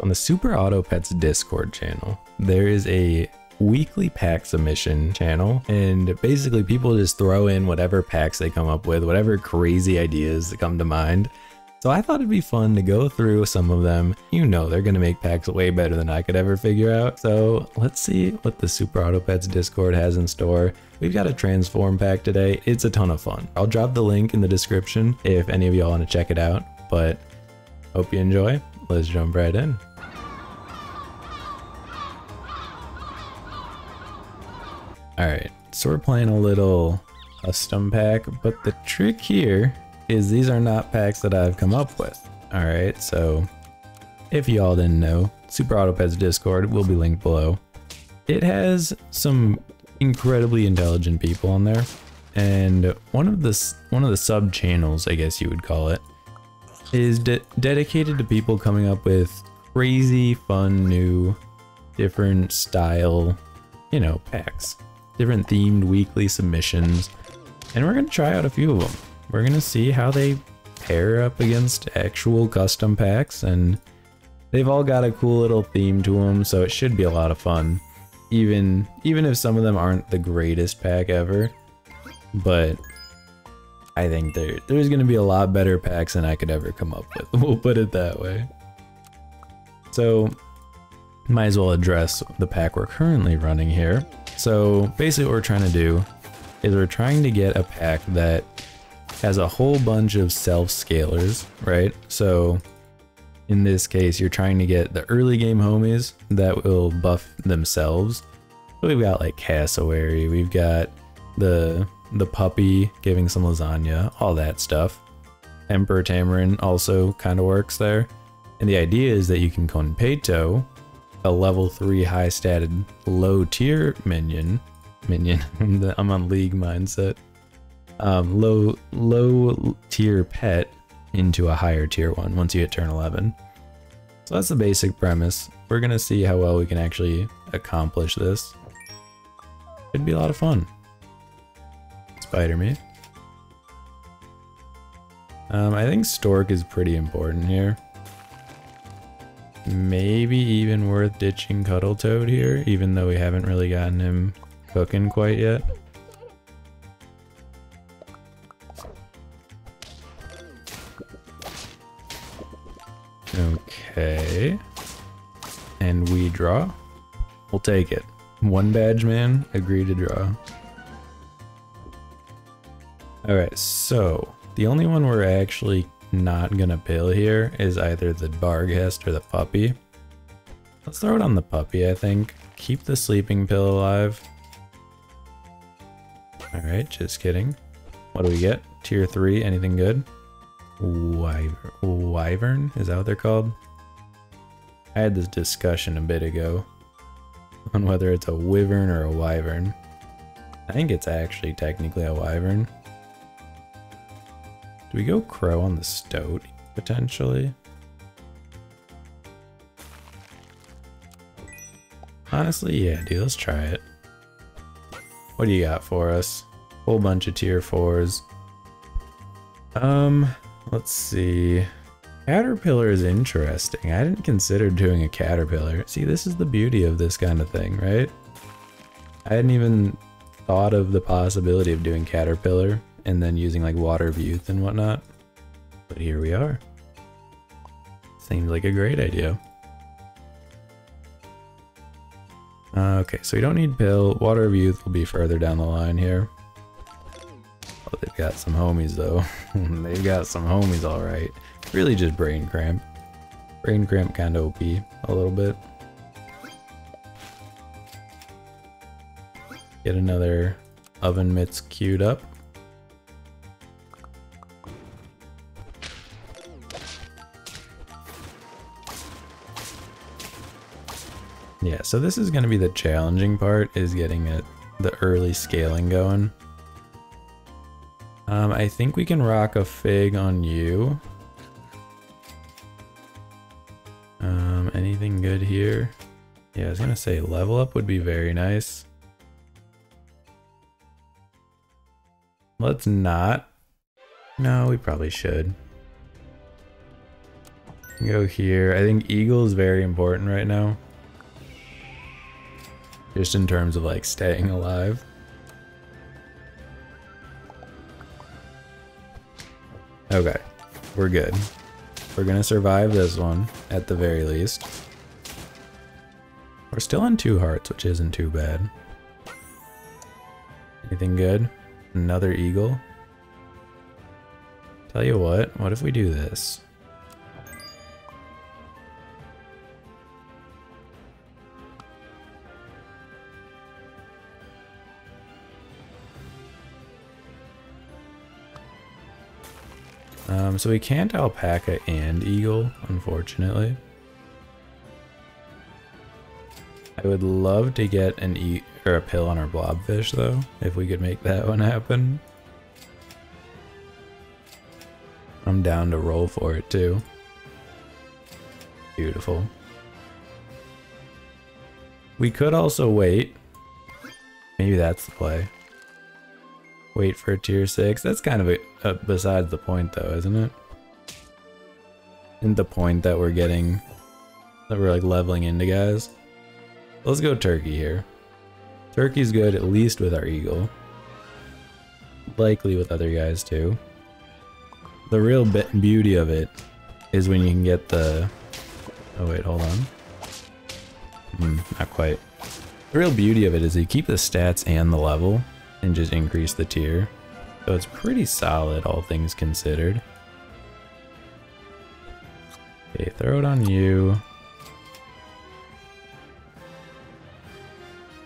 On the Super Auto Pets Discord channel, there is a weekly pack submission channel and basically people just throw in whatever packs they come up with, whatever crazy ideas that come to mind. So I thought it'd be fun to go through some of them. You know they're gonna make packs way better than I could ever figure out. So let's see what the Super Auto Pets Discord has in store. We've got a transform pack today. It's a ton of fun. I'll drop the link in the description if any of y'all want to check it out. But hope you enjoy. Let's jump right in. Alright, so we're playing a little custom pack, but the trick here is these are not packs that I've come up with. Alright, so if y'all didn't know, Super Auto Pets Discord will be linked below. It has some incredibly intelligent people on there, and one of the one of the sub channels, I guess you would call it, is de dedicated to people coming up with crazy, fun, new, different style, you know, packs different themed weekly submissions, and we're going to try out a few of them. We're going to see how they pair up against actual custom packs, and they've all got a cool little theme to them, so it should be a lot of fun. Even, even if some of them aren't the greatest pack ever, but I think there, there's going to be a lot better packs than I could ever come up with. We'll put it that way. So, might as well address the pack we're currently running here. So basically what we're trying to do is we're trying to get a pack that has a whole bunch of self-scalers, right? So in this case, you're trying to get the early game homies that will buff themselves. We've got like Cassowary, we've got the the puppy giving some lasagna, all that stuff. Emperor Tamarin also kind of works there. And the idea is that you can Konpeito, a level 3 high statted low tier minion. Minion. I'm on league mindset. Um, low low tier pet into a higher tier one once you hit turn 11. So that's the basic premise. We're gonna see how well we can actually accomplish this. It'd be a lot of fun. Spider me. Um, I think Stork is pretty important here. Maybe even worth ditching Cuddle Toad here, even though we haven't really gotten him cooking quite yet. Okay. And we draw. We'll take it. One badge man, agree to draw. Alright, so the only one we're actually not gonna pill here is either the Barghest or the puppy. Let's throw it on the puppy, I think. Keep the sleeping pill alive. Alright, just kidding. What do we get? Tier 3, anything good? Wyvern, Wyvern? Is that what they're called? I had this discussion a bit ago on whether it's a wyvern or a wyvern. I think it's actually technically a wyvern. Do we go Crow on the Stoat, potentially? Honestly, yeah, dude, let's try it. What do you got for us? Whole bunch of tier 4s. Um, let's see. Caterpillar is interesting. I didn't consider doing a caterpillar. See, this is the beauty of this kind of thing, right? I hadn't even thought of the possibility of doing caterpillar and then using like water of youth and whatnot. But here we are. Seems like a great idea. Uh, okay, so we don't need pill. Water of youth will be further down the line here. Oh, they've got some homies though. they've got some homies alright. Really just brain cramp. Brain cramp kind of OP a little bit. Get another oven mitts queued up. So this is going to be the challenging part, is getting it the early scaling going. Um, I think we can rock a fig on you. Um, anything good here? Yeah, I was gonna say level up would be very nice. Let's not. No, we probably should. Go here. I think eagle is very important right now. Just in terms of like staying alive. Okay, we're good. We're gonna survive this one, at the very least. We're still on two hearts, which isn't too bad. Anything good? Another eagle? Tell you what, what if we do this? Um, so we can't alpaca and eagle, unfortunately. I would love to get an e or a pill on our blobfish though, if we could make that one happen. I'm down to roll for it too. Beautiful. We could also wait. Maybe that's the play. Wait for tier 6. That's kind of a, a, besides the point though, isn't it? Isn't the point that we're getting, that we're like leveling into guys? Let's go turkey here. Turkey's good at least with our eagle. Likely with other guys too. The real beauty of it is when you can get the... Oh wait, hold on. Hmm, not quite. The real beauty of it is you keep the stats and the level and just increase the tier. So it's pretty solid, all things considered. Okay, throw it on you.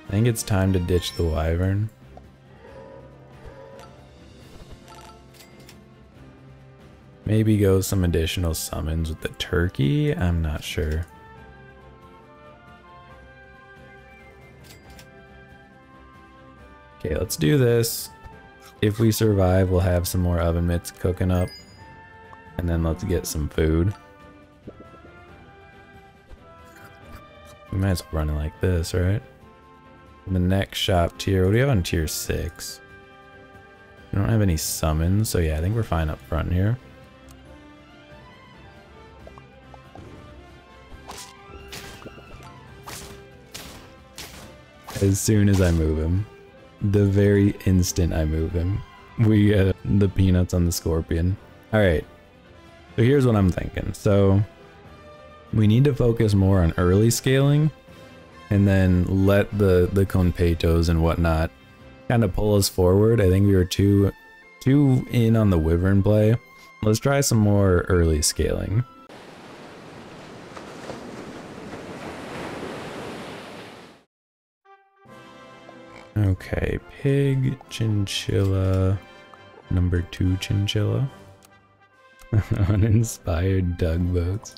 I think it's time to ditch the wyvern. Maybe go some additional summons with the turkey? I'm not sure. Okay, let's do this. If we survive, we'll have some more oven mitts cooking up. And then let's get some food. We might as well run it like this, right? The next shop tier, what do we have on tier 6? We don't have any summons, so yeah, I think we're fine up front here. As soon as I move him the very instant I move him. We get the peanuts on the scorpion. Alright, so here's what I'm thinking. So we need to focus more on early scaling and then let the, the Konpeitos and whatnot kind of pull us forward. I think we were too, too in on the Wyvern play. Let's try some more early scaling. Okay, pig, chinchilla, number two chinchilla. Uninspired tugboats.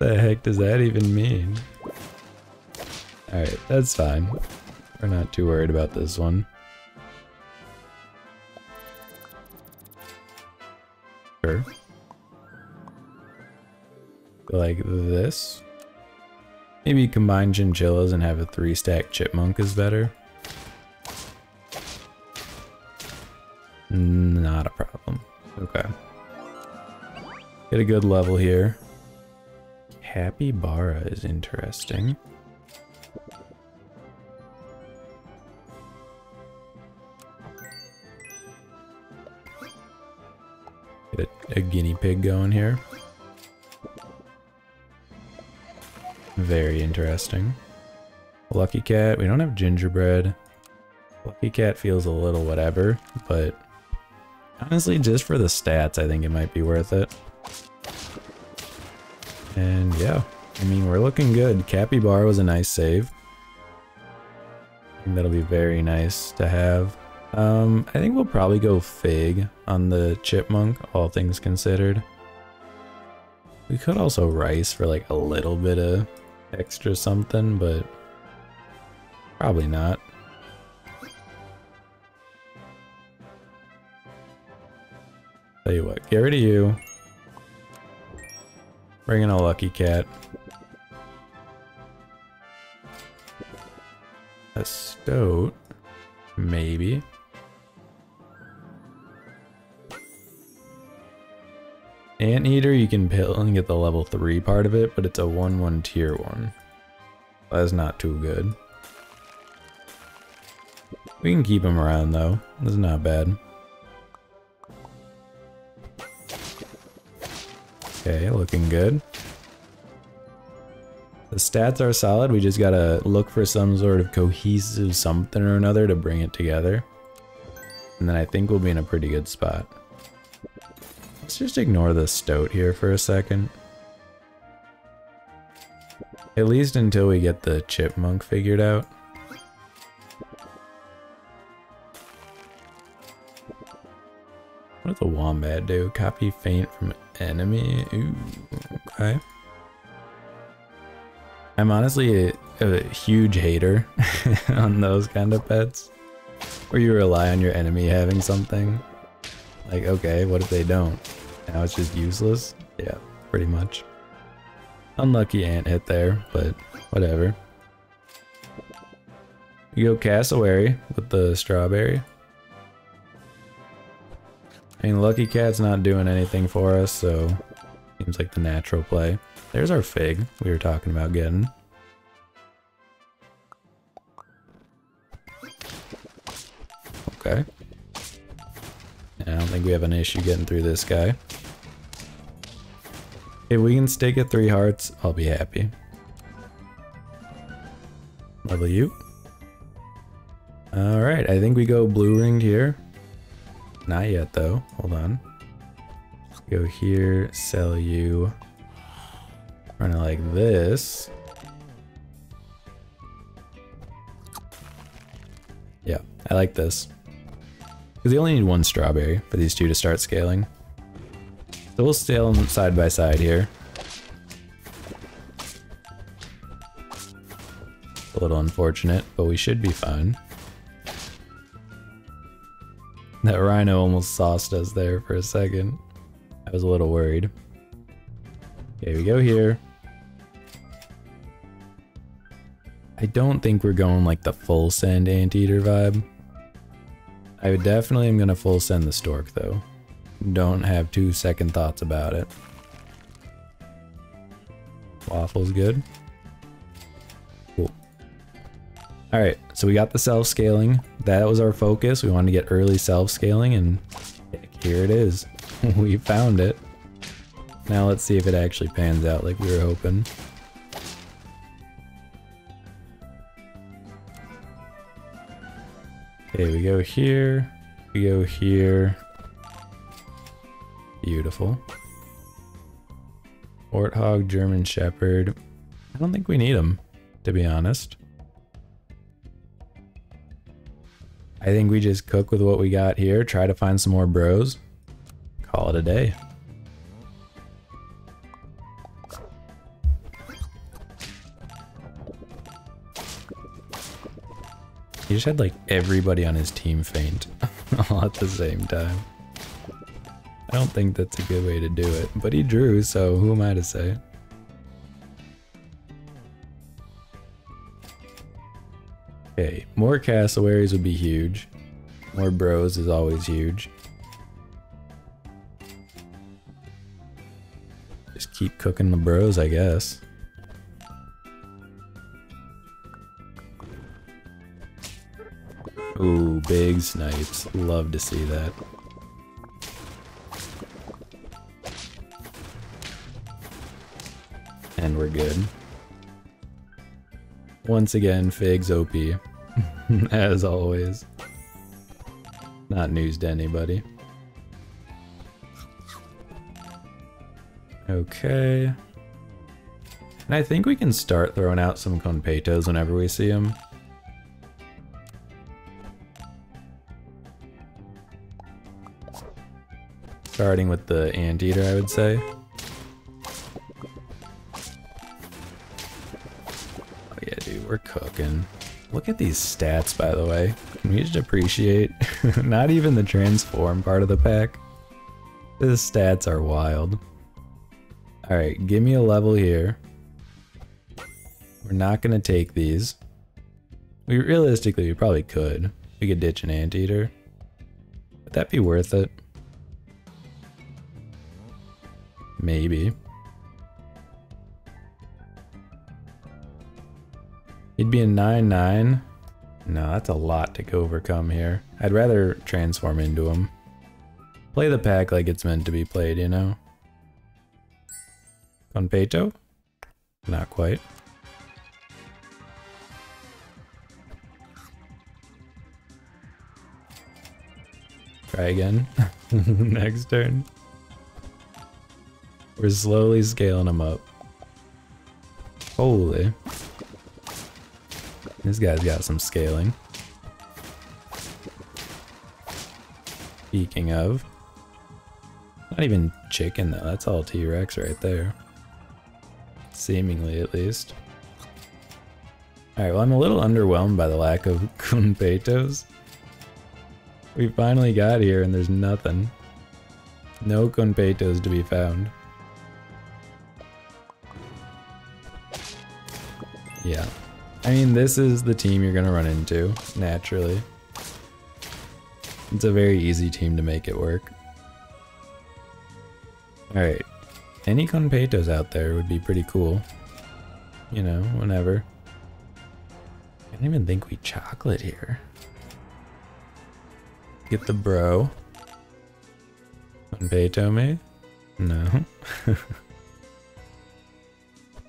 The heck does that even mean? Alright, that's fine. We're not too worried about this one. Sure. Like this. Maybe combine chinchillas and have a three stack chipmunk is better. Not a problem. Okay. Get a good level here. Capybara is interesting. Get a, a guinea pig going here. Very interesting. Lucky cat, we don't have gingerbread. Lucky cat feels a little whatever, but Honestly, just for the stats, I think it might be worth it. And yeah, I mean, we're looking good. Capybara was a nice save. that'll be very nice to have. Um, I think we'll probably go Fig on the Chipmunk, all things considered. We could also Rice for like a little bit of extra something, but probably not. Tell you what, get rid of you. Bring in a lucky cat. A stoat, maybe. Anteater, you can pill and get the level 3 part of it, but it's a 1-1 tier 1. That's not too good. We can keep him around though. That's not bad. Okay, looking good. The stats are solid, we just gotta look for some sort of cohesive something or another to bring it together. And then I think we'll be in a pretty good spot. Let's just ignore the stoat here for a second. At least until we get the chipmunk figured out. What does the wombat do? Copy faint from enemy? Ooh, okay. I'm honestly a, a huge hater on those kind of pets. Where you rely on your enemy having something. Like, okay, what if they don't? Now it's just useless? Yeah, pretty much. Unlucky ant hit there, but whatever. You go cassowary with the strawberry. I mean, Lucky Cat's not doing anything for us, so seems like the natural play. There's our fig we were talking about getting. Okay. I don't think we have an issue getting through this guy. If we can stick at three hearts, I'll be happy. Level you. Alright, I think we go blue ringed here. Not yet though. Hold on. Go here, sell you. Run it like this. Yeah, I like this. Because only need one strawberry for these two to start scaling. So we'll scale them side by side here. A little unfortunate, but we should be fine. That rhino almost sauced us there for a second. I was a little worried. Okay, we go here. I don't think we're going like the full send anteater vibe. I definitely am gonna full send the stork though. Don't have two second thoughts about it. Waffle's good. Cool. Alright, so we got the self-scaling. That was our focus. We wanted to get early self-scaling and here it is. we found it. Now let's see if it actually pans out like we were hoping. Okay, we go here. We go here. Beautiful. Warthog, German Shepherd. I don't think we need them, to be honest. I think we just cook with what we got here, try to find some more bros, call it a day. He just had like everybody on his team faint all at the same time. I don't think that's a good way to do it, but he drew, so who am I to say? More cassowaries would be huge. More bros is always huge. Just keep cooking the bros, I guess. Ooh, big snipes. Love to see that. And we're good. Once again, Figs OP. As always. Not news to anybody. Okay. And I think we can start throwing out some Konpeitos whenever we see them. Starting with the Anteater, I would say. At these stats, by the way. We should appreciate? Not even the transform part of the pack. The stats are wild. Alright, give me a level here. We're not gonna take these. We realistically we probably could. We could ditch an anteater. Would that be worth it? Maybe. He'd be a 9-9. No, that's a lot to overcome here. I'd rather transform into him. Play the pack like it's meant to be played, you know? Konpeito? Not quite. Try again. Next turn. We're slowly scaling them up. Holy. This guy's got some scaling. Speaking of. Not even chicken though, that's all T-Rex right there. Seemingly at least. Alright, well I'm a little underwhelmed by the lack of Konpeitos. We finally got here and there's nothing. No Konpeitos to be found. Yeah. I mean, this is the team you're gonna run into, naturally. It's a very easy team to make it work. Alright. Any Konpeitos out there would be pretty cool. You know, whenever. I don't even think we chocolate here. Get the bro. Konpeito me? No.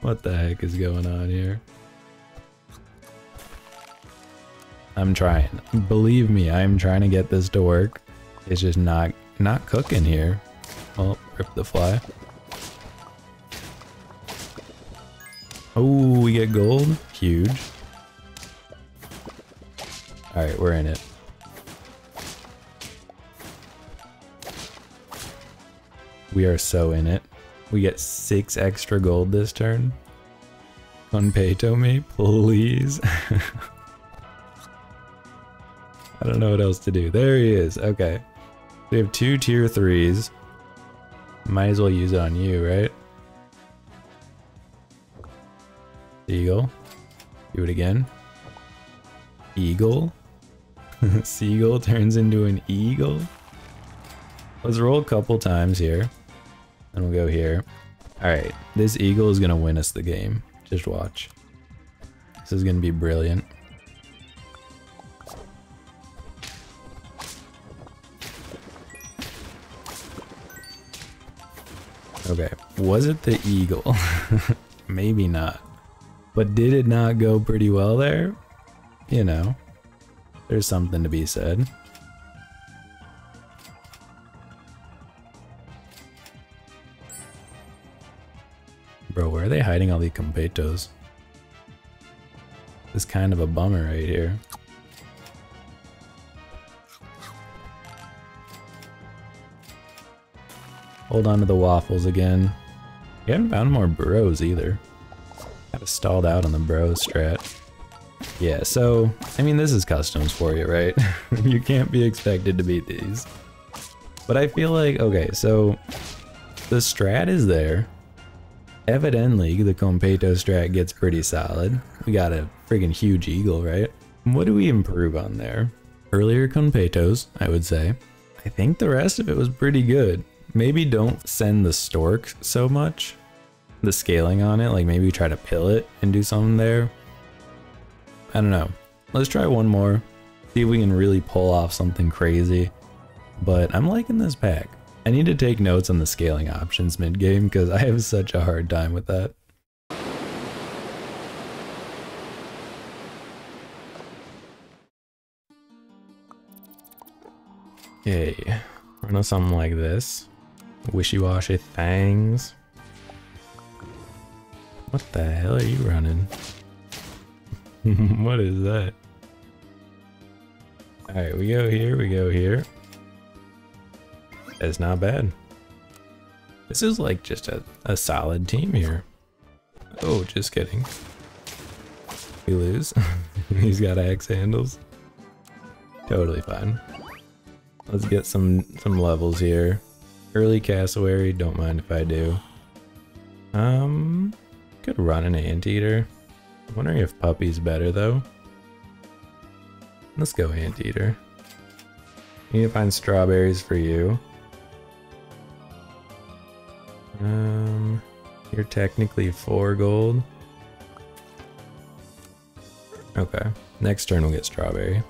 what the heck is going on here? I'm trying. Believe me, I'm trying to get this to work. It's just not not cooking here. Oh, rip the fly. Oh, we get gold? Huge. Alright, we're in it. We are so in it. We get six extra gold this turn. Unpay to me, please. I don't know what else to do. There he is. Okay. We have two tier threes. Might as well use it on you, right? Eagle. Do it again. Eagle. Seagull turns into an eagle. Let's roll a couple times here. And we'll go here. Alright, this eagle is going to win us the game. Just watch. This is going to be brilliant. Okay, was it the eagle? Maybe not. But did it not go pretty well there? You know, there's something to be said. Bro, where are they hiding all the Konpeitos? This kind of a bummer right here. Hold on to the waffles again. We haven't found more bros either. Kinda stalled out on the bro strat. Yeah, so, I mean, this is customs for you, right? you can't be expected to beat these. But I feel like, okay, so the strat is there. Evidently, the Konpeito strat gets pretty solid. We got a friggin' huge eagle, right? What do we improve on there? Earlier Konpeitos, I would say. I think the rest of it was pretty good. Maybe don't send the stork so much. The scaling on it, like maybe try to pill it and do something there. I don't know. Let's try one more. See if we can really pull off something crazy. But I'm liking this pack. I need to take notes on the scaling options mid-game because I have such a hard time with that. Okay, run on something like this. Wishy-washy things. What the hell are you running? what is that? Alright, we go here, we go here. That's not bad. This is like just a, a solid team here. Oh, just kidding. We lose. He's got axe handles. Totally fine. Let's get some some levels here. Early cassowary, don't mind if I do. Um, could run an anteater. I'm wondering if puppy's better though. Let's go anteater. Need to find strawberries for you. Um, you're technically four gold. Okay, next turn we'll get strawberry.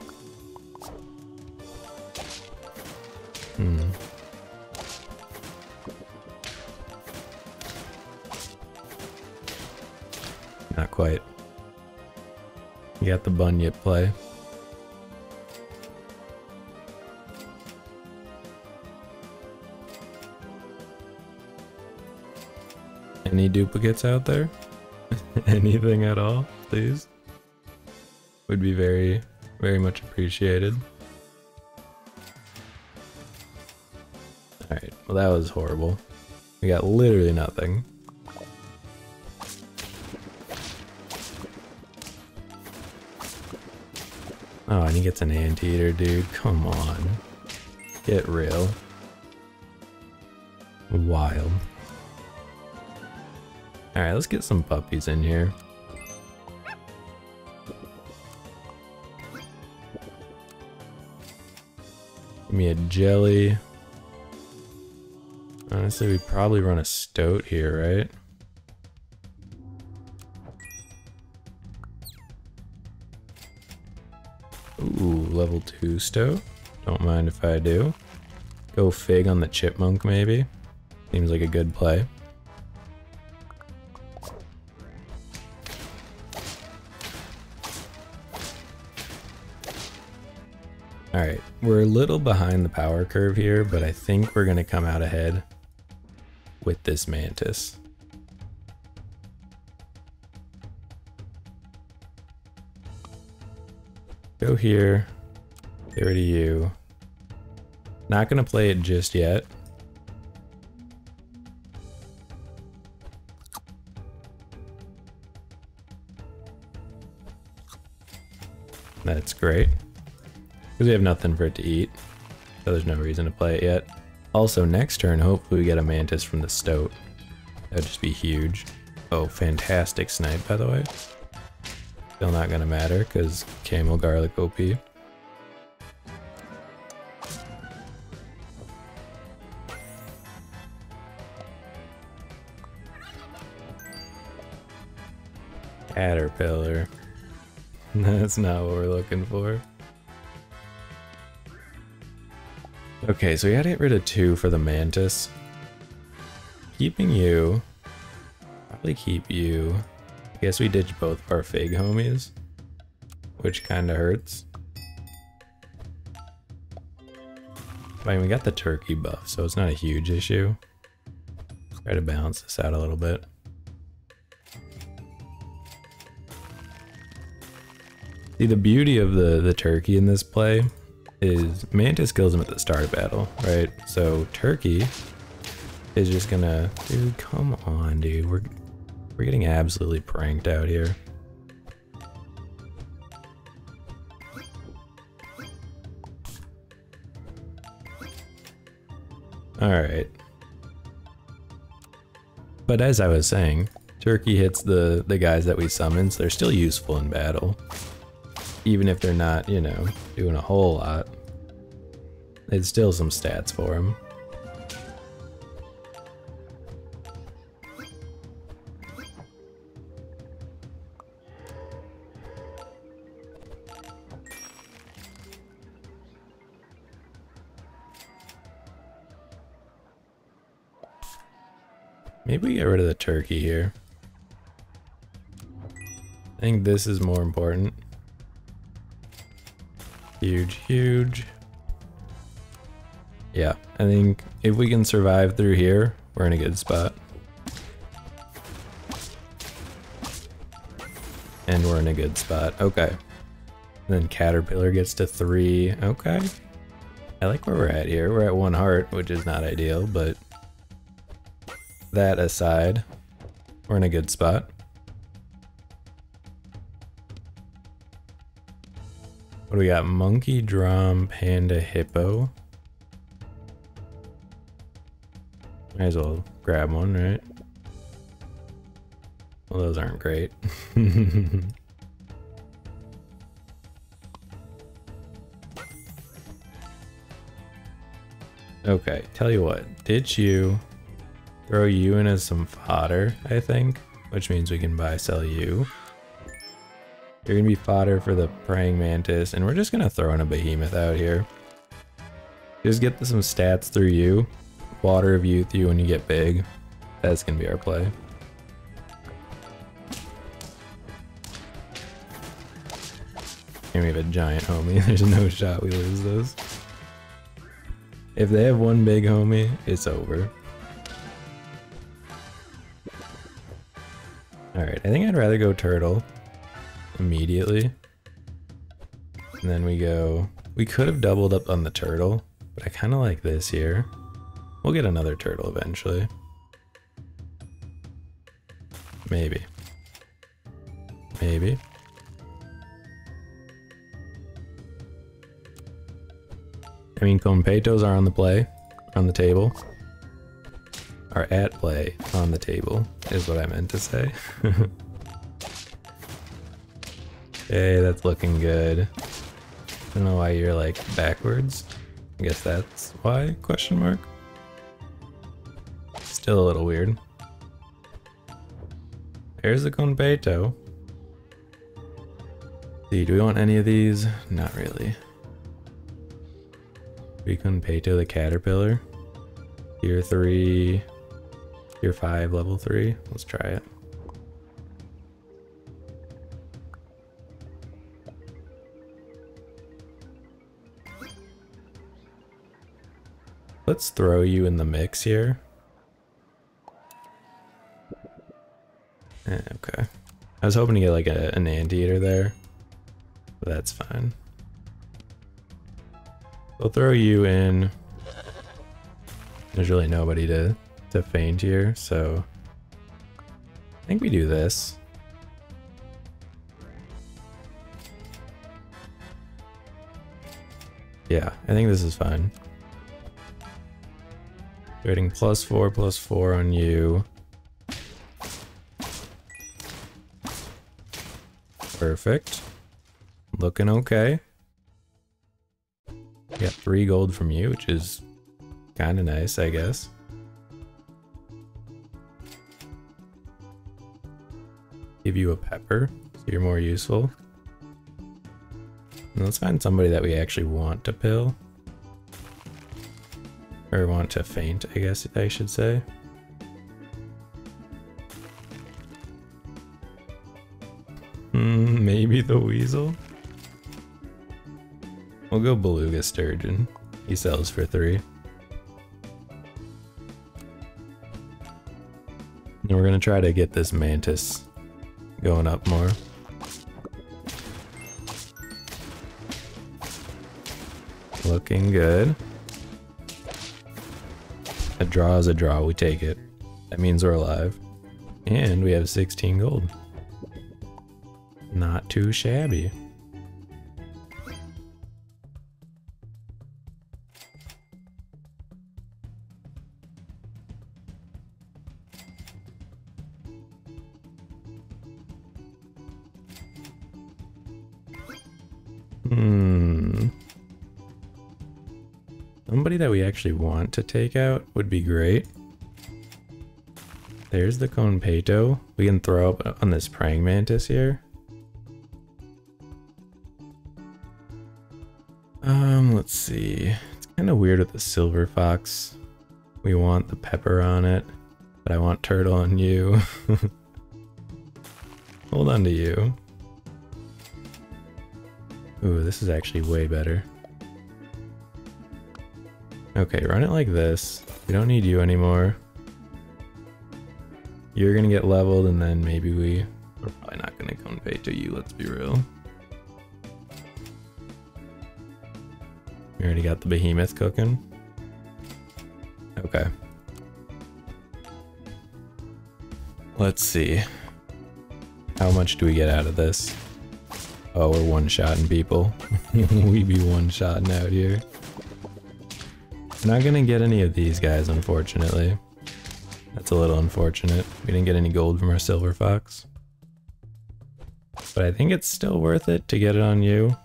Hmm. Not quite. You got the bunyip play. Any duplicates out there? Anything at all, please? Would be very, very much appreciated. Alright, well that was horrible. We got literally nothing. Oh, and he gets an anteater, dude. Come on. Get real. Wild. Alright, let's get some puppies in here. Give me a jelly. Honestly, we probably run a stoat here, right? Ooh, level 2 stoat. Don't mind if I do. Go fig on the chipmunk, maybe. Seems like a good play. Alright, we're a little behind the power curve here, but I think we're going to come out ahead with this mantis. Go here, get rid of you. Not to play it just yet. That's great. Because we have nothing for it to eat. So there's no reason to play it yet. Also, next turn, hopefully we get a Mantis from the Stoat. That'd just be huge. Oh, fantastic snipe, by the way. Still not gonna matter, because Camel Garlic OP. Caterpillar. That's not what we're looking for. Okay, so we gotta get rid of two for the Mantis. Keeping you. Probably keep you. I guess we ditched both of our Fig homies. Which kinda hurts. I mean, we got the turkey buff, so it's not a huge issue. Try to balance this out a little bit. See, the beauty of the, the turkey in this play is Mantis kills him at the start of battle, right? So Turkey is just gonna... Dude, come on, dude. We're, we're getting absolutely pranked out here. Alright. But as I was saying, Turkey hits the, the guys that we summons. They're still useful in battle even if they're not, you know, doing a whole lot. It's still some stats for them. Maybe we get rid of the turkey here. I think this is more important. Huge, huge. Yeah, I think if we can survive through here, we're in a good spot. And we're in a good spot. Okay. And then Caterpillar gets to three. Okay. I like where we're at here. We're at one heart, which is not ideal, but that aside, we're in a good spot. We got? Monkey, drum, panda, hippo. Might as well grab one, right? Well, those aren't great. okay, tell you what. Ditch you. Throw you in as some fodder, I think, which means we can buy sell you. You're gonna be fodder for the praying mantis, and we're just gonna throw in a behemoth out here. Just get some stats through you. Water of youth you when you get big. That's gonna be our play. And we have a giant homie. There's no shot we lose those. If they have one big homie, it's over. Alright, I think I'd rather go turtle immediately. And then we go... We could have doubled up on the turtle, but I kind of like this here. We'll get another turtle eventually. Maybe. Maybe. I mean, Konpeitos are on the play, on the table. Are at play on the table, is what I meant to say. okay, that's looking good. I don't know why you're like backwards. I guess that's why, question mark. Still a little weird. There's the Konpeito. See, do we want any of these? Not really. Recon Peto the Caterpillar. Tier 3. Tier 5, level 3. Let's try it. Let's throw you in the mix here. Eh, okay. I was hoping to get like a, an anteater there, but that's fine. We'll throw you in. There's really nobody to, to faint here, so I think we do this. Yeah, I think this is fine. Getting plus four, plus four on you. Perfect. Looking okay. Got three gold from you, which is kind of nice, I guess. Give you a pepper, so you're more useful. And let's find somebody that we actually want to pill. Or want to faint, I guess I should say. Hmm, maybe the weasel? We'll go Beluga Sturgeon. He sells for three. And we're gonna try to get this Mantis going up more. Looking good. A draw is a draw, we take it. That means we're alive. And we have 16 gold. Not too shabby. Somebody that we actually want to take out would be great. There's the Konpeito. We can throw up on this Praying Mantis here. Um, let's see. It's kind of weird with the Silver Fox. We want the pepper on it, but I want turtle on you. Hold on to you. Ooh, this is actually way better. Okay, run it like this. We don't need you anymore. You're gonna get leveled and then maybe we... We're probably not gonna convey to you, let's be real. We already got the behemoth cooking. Okay. Let's see. How much do we get out of this? Oh, we're one-shotting people. we be one-shotting out here. Not gonna get any of these guys, unfortunately. That's a little unfortunate. We didn't get any gold from our silver fox. But I think it's still worth it to get it on you.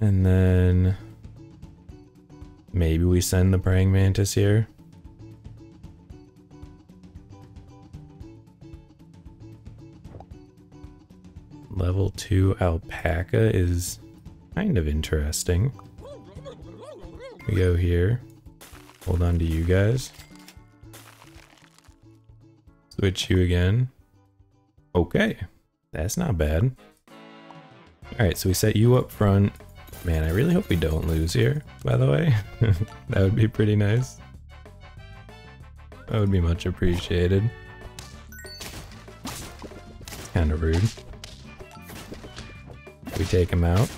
And then... Maybe we send the praying mantis here. Level 2 alpaca is kind of interesting. We go here. Hold on to you guys. Switch you again. Okay. That's not bad. Alright, so we set you up front. Man, I really hope we don't lose here, by the way. that would be pretty nice. That would be much appreciated. Kind of rude. We take him out.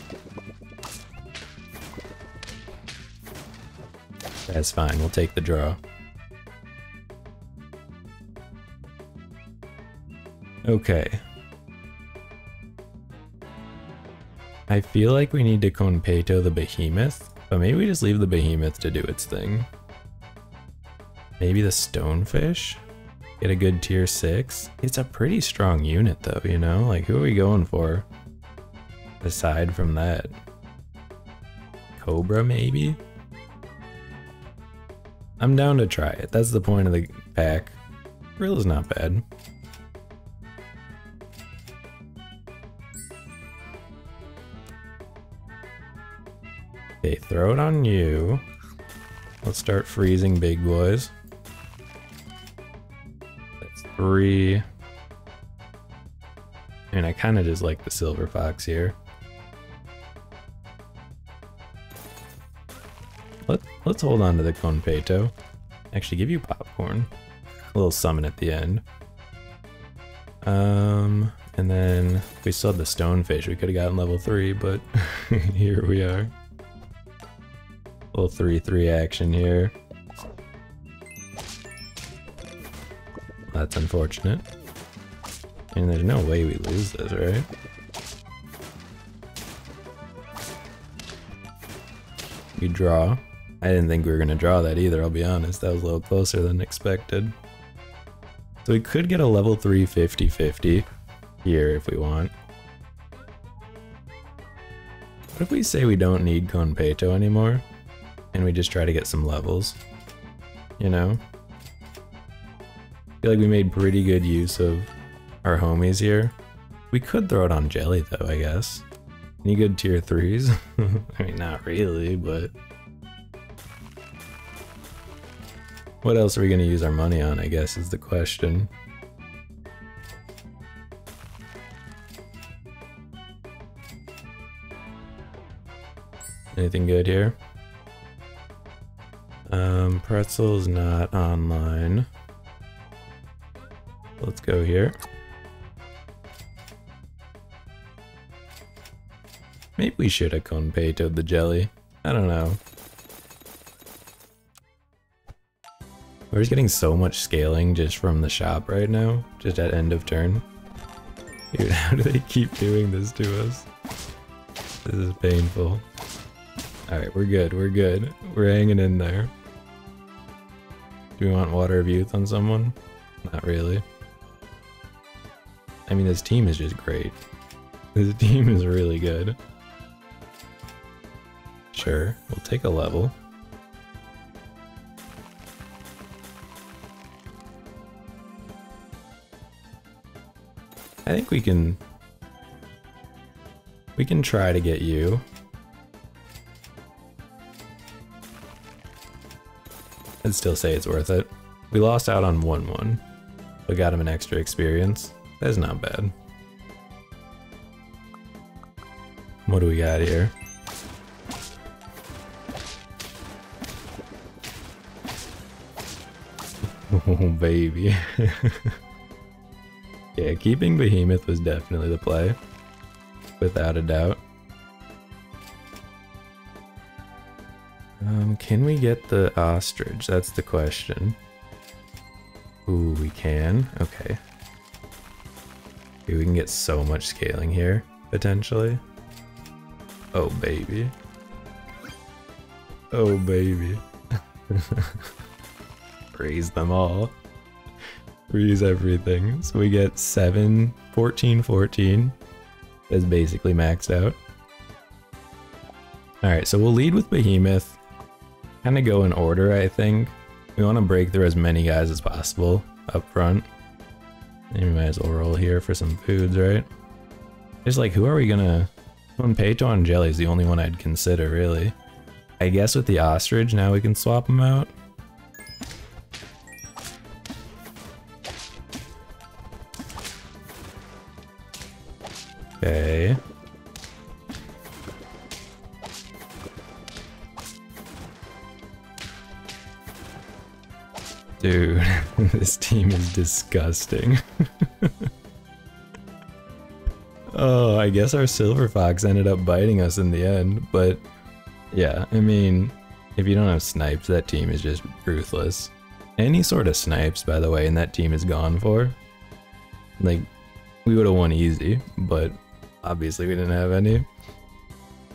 That's fine, we'll take the draw. Okay. I feel like we need to Konpeito the behemoth, but maybe we just leave the behemoth to do its thing. Maybe the stonefish? Get a good tier 6? It's a pretty strong unit though, you know? Like, who are we going for? Aside from that. Cobra, maybe? I'm down to try it. That's the point of the pack. Rilla's not bad. Okay, throw it on you. Let's start freezing big boys. That's three. And I kind of just like the silver fox here. Let's hold on to the Konpeito. Actually, give you popcorn. A little summon at the end. Um, and then we still had the stonefish. We could have gotten level 3, but here we are. A little 3-3 action here. That's unfortunate. And there's no way we lose this, right? We draw. I didn't think we were going to draw that either, I'll be honest. That was a little closer than expected. So we could get a level 3 50-50 here if we want. What if we say we don't need Konpeito anymore? And we just try to get some levels? You know? I feel like we made pretty good use of our homies here. We could throw it on Jelly though, I guess. Any good tier 3s? I mean, not really, but... What else are we going to use our money on, I guess, is the question. Anything good here? Um, Pretzel's not online. Let's go here. Maybe we should have Konpeitoed the jelly. I don't know. We're just getting so much scaling just from the shop right now, just at end of turn. Dude, how do they keep doing this to us? This is painful. Alright, we're good, we're good. We're hanging in there. Do we want Water of Youth on someone? Not really. I mean, this team is just great. This team is really good. Sure, we'll take a level. I think we can... We can try to get you. I'd still say it's worth it. We lost out on 1-1, but got him an extra experience. That's not bad. What do we got here? Oh, baby. yeah, keeping Behemoth was definitely the play. Without a doubt. Um, can we get the ostrich? That's the question. Ooh, we can. Okay. we can get so much scaling here, potentially. Oh, baby. Oh, baby. Raise them all. Freeze everything. So we get 7, 14, 14. That's basically maxed out. Alright, so we'll lead with Behemoth. kind of go in order, I think. We want to break through as many guys as possible up front. And we might as well roll here for some foods, right? Just like, who are we gonna... Konpeito Jelly is the only one I'd consider, really. I guess with the Ostrich, now we can swap them out. Okay. Dude, this team is disgusting. oh, I guess our Silver Fox ended up biting us in the end, but yeah, I mean, if you don't have snipes, that team is just ruthless. Any sort of snipes, by the way, and that team is gone for. Like, we would have won easy, but obviously we didn't have any.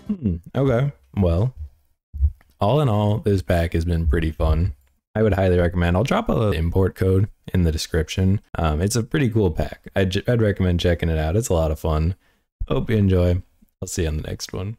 Hmm, okay, well, all in all, this pack has been pretty fun. I would highly recommend. I'll drop a import code in the description. Um, it's a pretty cool pack. I'd, I'd recommend checking it out. It's a lot of fun. Hope you enjoy. I'll see you on the next one.